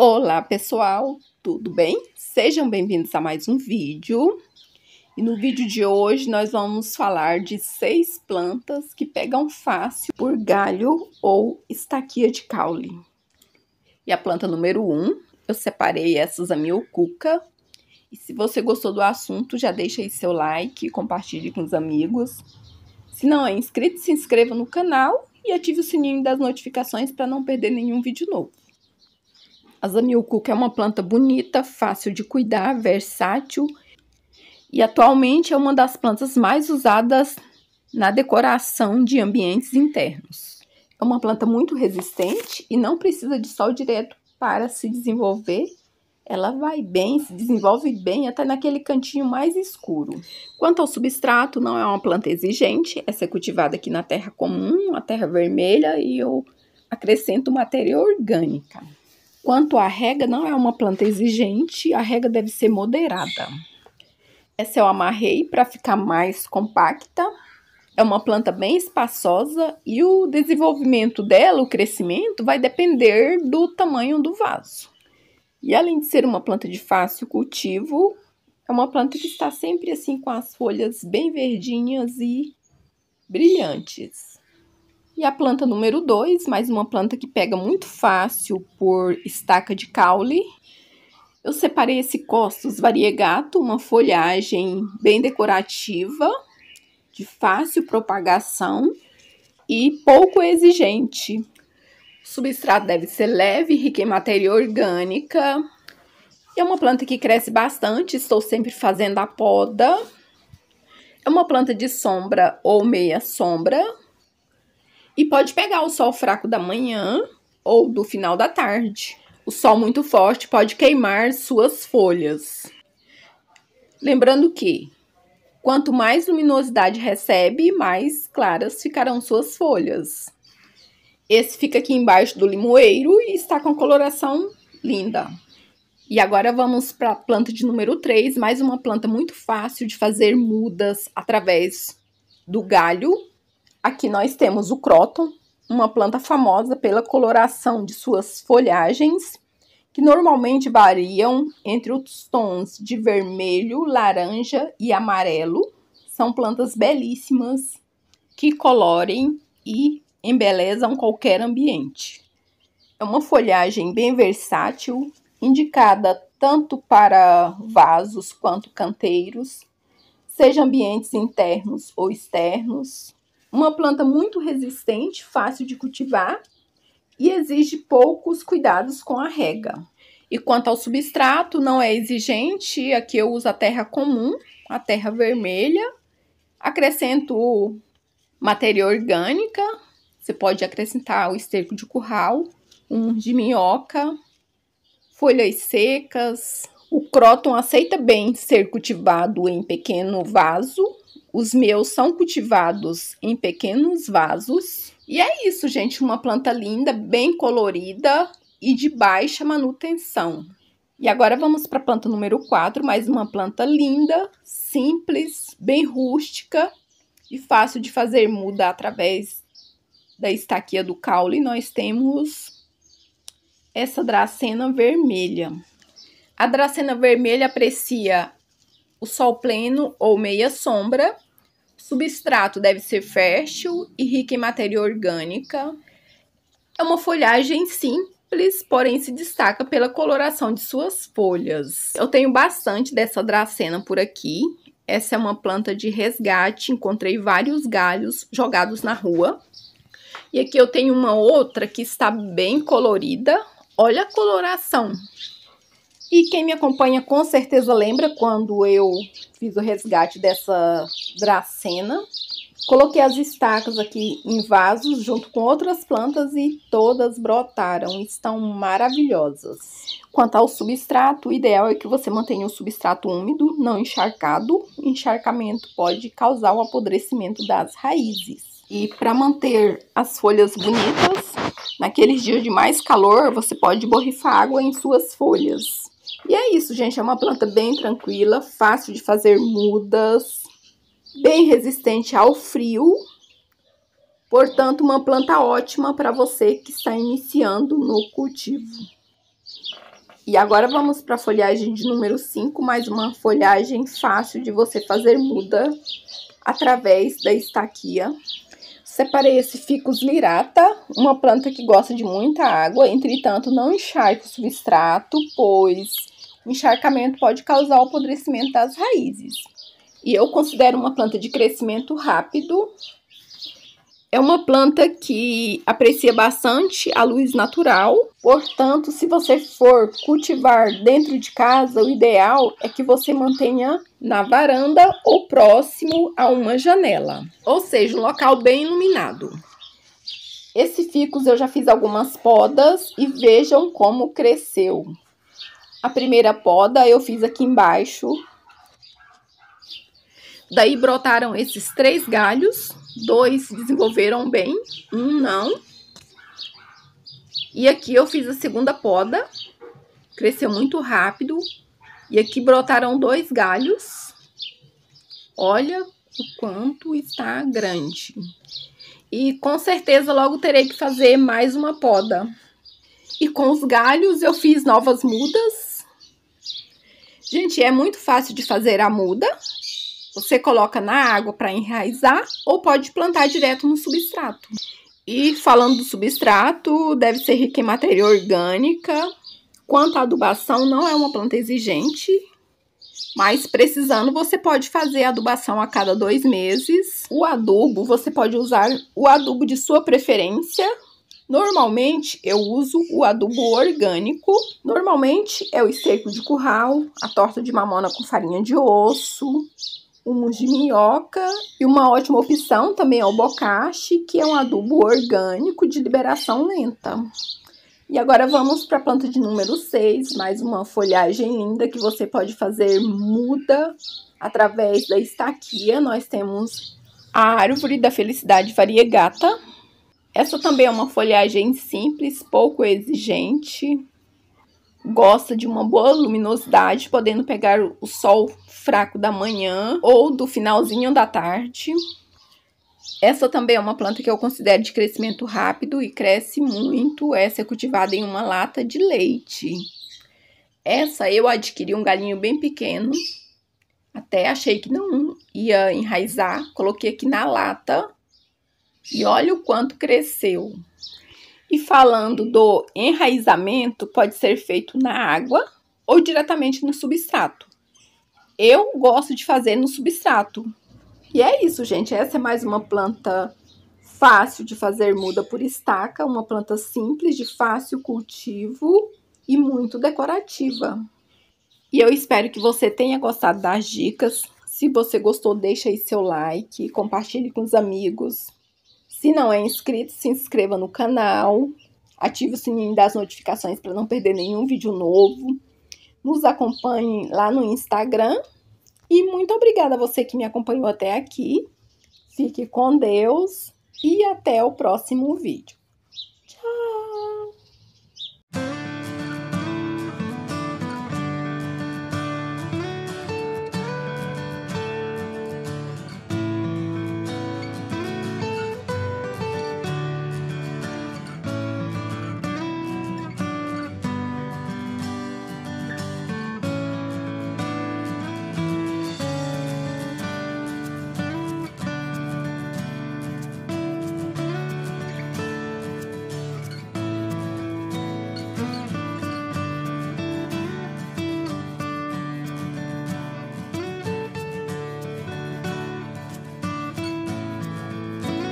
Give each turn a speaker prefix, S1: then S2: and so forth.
S1: Olá pessoal, tudo bem? Sejam bem-vindos a mais um vídeo. E no vídeo de hoje nós vamos falar de seis plantas que pegam fácil por galho ou estaquia de caule. E a planta número um, eu separei essas amiocuca. E se você gostou do assunto, já deixa aí seu like compartilhe com os amigos. Se não é inscrito, se inscreva no canal e ative o sininho das notificações para não perder nenhum vídeo novo. A Zamioculca é uma planta bonita, fácil de cuidar, versátil e atualmente é uma das plantas mais usadas na decoração de ambientes internos. É uma planta muito resistente e não precisa de sol direto para se desenvolver. Ela vai bem, se desenvolve bem até naquele cantinho mais escuro. Quanto ao substrato, não é uma planta exigente, essa é cultivada aqui na terra comum, a terra vermelha, e eu acrescento matéria orgânica. Quanto à rega, não é uma planta exigente, a rega deve ser moderada. Essa eu amarrei para ficar mais compacta. É uma planta bem espaçosa e o desenvolvimento dela, o crescimento, vai depender do tamanho do vaso. E além de ser uma planta de fácil cultivo, é uma planta que está sempre assim com as folhas bem verdinhas e brilhantes. E a planta número 2, mais uma planta que pega muito fácil por estaca de caule. Eu separei esse costos variegato, uma folhagem bem decorativa, de fácil propagação e pouco exigente. O substrato deve ser leve, rico em matéria orgânica. É uma planta que cresce bastante, estou sempre fazendo a poda. É uma planta de sombra ou meia sombra, e pode pegar o sol fraco da manhã ou do final da tarde. O sol muito forte pode queimar suas folhas. Lembrando que quanto mais luminosidade recebe, mais claras ficarão suas folhas. Esse fica aqui embaixo do limoeiro e está com coloração linda. E agora vamos para a planta de número 3, mais uma planta muito fácil de fazer mudas através do galho Aqui nós temos o cróton, uma planta famosa pela coloração de suas folhagens, que normalmente variam entre os tons de vermelho, laranja e amarelo. São plantas belíssimas que colorem e embelezam qualquer ambiente. É uma folhagem bem versátil, indicada tanto para vasos quanto canteiros, seja ambientes internos ou externos, uma planta muito resistente, fácil de cultivar e exige poucos cuidados com a rega. E quanto ao substrato, não é exigente, aqui eu uso a terra comum, a terra vermelha. Acrescento matéria orgânica, você pode acrescentar o esterco de curral, um de minhoca, folhas secas. O cróton aceita bem ser cultivado em pequeno vaso, os meus são cultivados em pequenos vasos. E é isso, gente, uma planta linda, bem colorida e de baixa manutenção. E agora vamos para a planta número 4, mais uma planta linda, simples, bem rústica e fácil de fazer muda através da estaquia do caule. Nós temos essa dracena vermelha. A dracena vermelha aprecia o sol pleno ou meia sombra. Substrato deve ser fértil e rico em matéria orgânica. É uma folhagem simples, porém se destaca pela coloração de suas folhas. Eu tenho bastante dessa dracena por aqui. Essa é uma planta de resgate, encontrei vários galhos jogados na rua. E aqui eu tenho uma outra que está bem colorida. Olha a coloração. E quem me acompanha com certeza lembra quando eu fiz o resgate dessa dracena. Coloquei as estacas aqui em vasos junto com outras plantas e todas brotaram, estão maravilhosas. Quanto ao substrato, o ideal é que você mantenha o substrato úmido, não encharcado. O encharcamento pode causar o apodrecimento das raízes. E para manter as folhas bonitas, naqueles dias de mais calor, você pode borrifar água em suas folhas. E é isso, gente. É uma planta bem tranquila, fácil de fazer mudas, bem resistente ao frio. Portanto, uma planta ótima para você que está iniciando no cultivo. E agora vamos para a folhagem de número 5, mais uma folhagem fácil de você fazer muda através da estaquia. Separei esse Ficus lirata, uma planta que gosta de muita água, entretanto não encharca o substrato, pois encharcamento pode causar o apodrecimento das raízes. E eu considero uma planta de crescimento rápido, é uma planta que aprecia bastante a luz natural, portanto, se você for cultivar dentro de casa, o ideal é que você mantenha na varanda ou próximo a uma janela, ou seja, um local bem iluminado. Esse ficus eu já fiz algumas podas e vejam como cresceu. A primeira poda eu fiz aqui embaixo. Daí brotaram esses três galhos dois desenvolveram bem, um não. E aqui eu fiz a segunda poda, cresceu muito rápido. E aqui brotaram dois galhos. Olha o quanto está grande. E com certeza logo terei que fazer mais uma poda. E com os galhos eu fiz novas mudas. Gente, é muito fácil de fazer a muda. Você coloca na água para enraizar ou pode plantar direto no substrato. E falando do substrato, deve ser rica em matéria orgânica. Quanto à adubação, não é uma planta exigente, mas precisando, você pode fazer adubação a cada dois meses. O adubo, você pode usar o adubo de sua preferência. Normalmente, eu uso o adubo orgânico. Normalmente, é o esterco de curral, a torta de mamona com farinha de osso, humus de minhoca e uma ótima opção também é o bocashi, que é um adubo orgânico de liberação lenta. E agora vamos para a planta de número 6, mais uma folhagem linda que você pode fazer muda através da estaquia. Nós temos a árvore da felicidade variegata. Essa também é uma folhagem simples, pouco exigente, gosta de uma boa luminosidade, podendo pegar o sol fraco da manhã ou do finalzinho da tarde. Essa também é uma planta que eu considero de crescimento rápido e cresce muito. Essa é cultivada em uma lata de leite. Essa eu adquiri um galinho bem pequeno. Até achei que não ia enraizar. Coloquei aqui na lata. E olha o quanto cresceu. E falando do enraizamento, pode ser feito na água ou diretamente no substrato. Eu gosto de fazer no substrato. E é isso, gente. Essa é mais uma planta fácil de fazer muda por estaca, uma planta simples, de fácil cultivo e muito decorativa. E eu espero que você tenha gostado das dicas. Se você gostou, deixa aí seu like, compartilhe com os amigos. Se não é inscrito, se inscreva no canal, ative o sininho das notificações para não perder nenhum vídeo novo. Nos acompanhe lá no Instagram. E muito obrigada a você que me acompanhou até aqui. Fique com Deus e até o próximo vídeo.